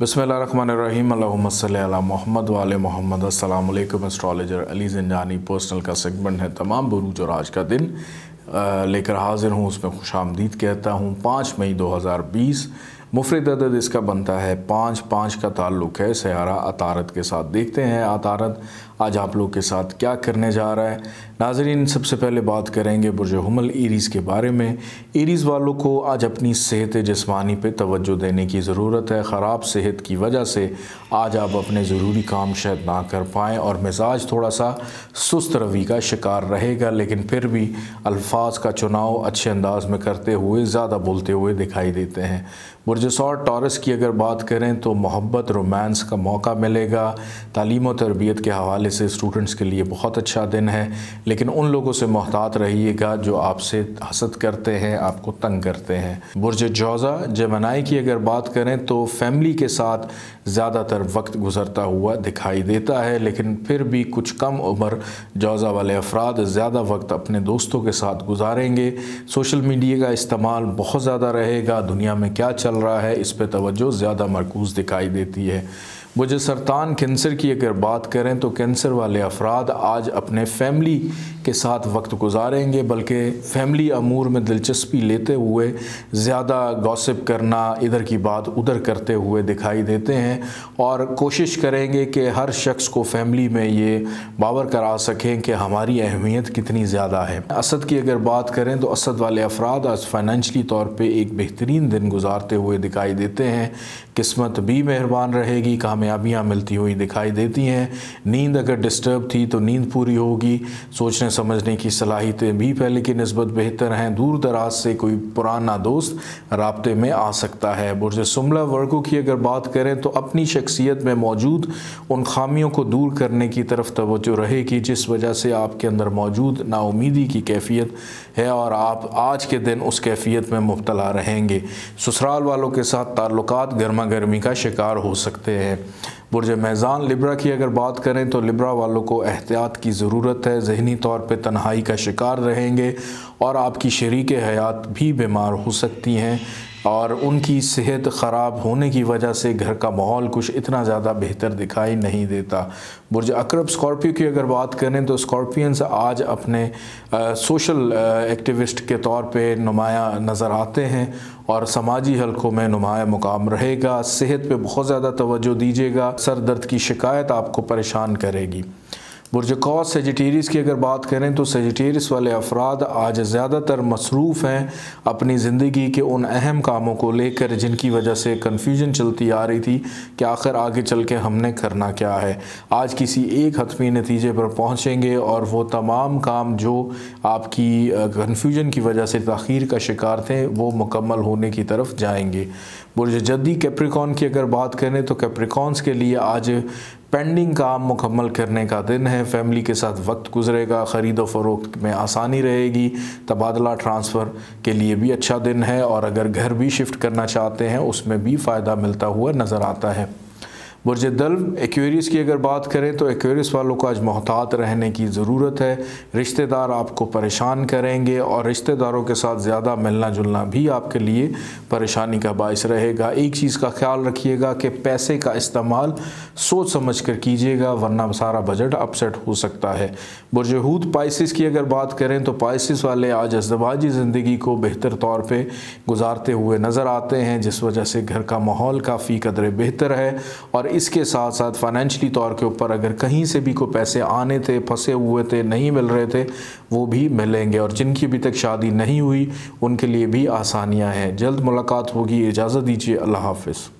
बसमीम मोहम्मद वाले मोहम्मद। अस्सलाम एस्ट्रॉलजर अली जंजानी पर्सनल का सेगमेंट है तमाम बरूज और आज का दिन। लेकर हाजिर हूँ, उसमें खुश आमदीद कहता हूँ, पाँच मई 2020 मुफरद अदद इसका बनता है पाँच पाँच का ताल्लुक़ है, सयारा अतारत के साथ देखते हैं अतारत। आज आप लोग के साथ क्या करने जा रहा है? नाजरीन, सबसे पहले बात करेंगे बुरज हमल ईरीज़ के बारे में। ईरीज़ वालों को आज अपनी सेहत जिसमानी पे तवज्जो देने की ज़रूरत है। ख़राब सेहत की वजह से आज आप अपने ज़रूरी काम शायद ना कर पाएँ और मिजाज थोड़ा सा सुस्त रवि का शिकार रहेगा। लेकिन फिर भी अल्फाज का चुनाव अच्छे अंदाज में करते हुए, ज़्यादा बोलते हुए दिखाई देते हैं। बुरजसौर टॉरस की अगर बात करें तो मोहब्बत रोमांस का मौका मिलेगा। तालीम और तरबियत के हवाले से स्टूडेंट्स के लिए बहुत अच्छा दिन है, लेकिन उन लोगों से मोहतात रहिएगा जो आपसे हसद करते हैं, आपको तंग करते हैं। बुरज जौज़ा जमनाई की अगर बात करें तो फैमिली के साथ ज़्यादातर वक्त गुजरता हुआ दिखाई देता है, लेकिन फिर भी कुछ कम उम्र जौज़ा वाले अफराद ज़्यादा वक्त अपने दोस्तों के साथ गुजारेंगे। सोशल मीडिया का इस्तेमाल बहुत ज़्यादा रहेगा। दुनिया में क्या चल रहा है, इस पर तोज्जो ज़्यादा मरकूज़ दिखाई देती है। मुझे सरतान कैंसर की अगर बात करें तो कैंसर वाले अफराद आज अपने फैमिली के साथ वक्त गुजारेंगे, बल्कि फैमिली अमूर में दिलचस्पी लेते हुए ज़्यादा गॉसिप करना, इधर की बात उधर करते हुए दिखाई देते हैं और कोशिश करेंगे कि हर शख्स को फैमिली में ये बावर करा सकें कि हमारी अहमियत कितनी ज़्यादा है। असद की अगर बात करें तो असद वाले अफराद आज फाइनेंशली तौर पर एक बेहतरीन दिन गुजारते हुए दिखाई देते हैं। किस्मत भी मेहरबान रहेगी, कामयाबियाँ मिलती हुई दिखाई देती हैं। नींद अगर डिस्टर्ब थी तो नींद पूरी होगी। सोचने समझने की सलाहियतें भी पहले की नस्बत बेहतर हैं। दूर दराज से कोई पुराना दोस्त रबते में आ सकता है। बुरज सुमला वर्गों की अगर बात करें तो अपनी शख्सियत में मौजूद उन खामियों को दूर करने की तरफ़ तवज्जो रहेगी, जिस वजह से आपके अंदर मौजूद नाउमीदी की कैफियत है और आप आज के दिन उस कैफियत में मुबतला रहेंगे। ससुराल वालों के साथ ताल्लुक गर्मा गर्मी का शिकार हो सकते हैं। बुरज मैज़ान, लिब्रा की अगर बात करें तो लिब्रा वालों को एहतियात की ज़रूरत है। जहनी तौर पर तन्हाई का शिकार रहेंगे। और आपकी शरीक हयात भी बीमार हो सकती हैं और उनकी सेहत ख़राब होने की वजह से घर का माहौल कुछ इतना ज़्यादा बेहतर दिखाई नहीं देता। बुरज अकरब स्कॉर्पियो की अगर बात करें तो स्कॉर्पियंस आज अपने आ, सोशल एक्टिविस्ट के तौर पे नुमाया नज़र आते हैं और समाजी हलकों में नुमाया मुकाम रहेगा। सेहत पे बहुत ज़्यादा तवज्जो दीजिएगा। सर दर्द की शिकायत आपको परेशान करेगी। बुरज कौस की अगर बात करें तो सेजिटेरियस वाले अफराद आज ज़्यादातर मसरूफ़ हैं अपनी ज़िंदगी के उन अहम कामों को लेकर जिनकी वजह से कन्फ्यूज़न चलती आ रही थी कि आखिर आगे चल के हमने करना क्या है। आज किसी एक हतमी नतीजे पर पहुँचेंगे और वो तमाम काम जो आपकी कन्फ्यूज़न की वजह से तखीर का शिकार थे, वो मुकम्मल होने की तरफ़ जाएँगे। बुरज जद्दी कैप्रिकॉन की अगर बात करें तो कैप्रिकॉन्स के लिए आज पेंडिंग काम मुकम्मल करने का दिन है। फैमिली के साथ वक्त गुजरेगा, ख़रीदो फ़रोख्त में आसानी रहेगी। तबादला ट्रांसफ़र के लिए भी अच्छा दिन है और अगर घर भी शिफ्ट करना चाहते हैं, उसमें भी फ़ायदा मिलता हुआ नज़र आता है। बुरज दल्व एक्वेरियस की अगर बात करें तो एक्वेरियस वालों को आज मोहतात रहने की ज़रूरत है। रिश्तेदार आपको परेशान करेंगे और रिश्तेदारों के साथ ज़्यादा मिलना जुलना भी आपके लिए परेशानी का बायस रहेगा। एक चीज़ का ख्याल रखिएगा कि पैसे का इस्तेमाल सोच समझ कर कीजिएगा, वरना सारा बजट अपसेट हो सकता है। बुरज हूद, पाइसिस की अगर बात करें तो पाइसिस वाले आज अजदवाजी ज़िंदगी को बेहतर तौर पर गुजारते हुए नज़र आते हैं, जिस वजह से घर का माहौल काफ़ी कदर बेहतर है और इसके साथ साथ फाइनेंशली तौर के ऊपर अगर कहीं से भी कोई पैसे आने थे, फंसे हुए थे, नहीं मिल रहे थे, वो भी मिलेंगे। और जिनकी अभी तक शादी नहीं हुई, उनके लिए भी आसानियाँ हैं। जल्द मुलाकात होगी। इजाज़त दीजिए। अल्लाह हाफिज़।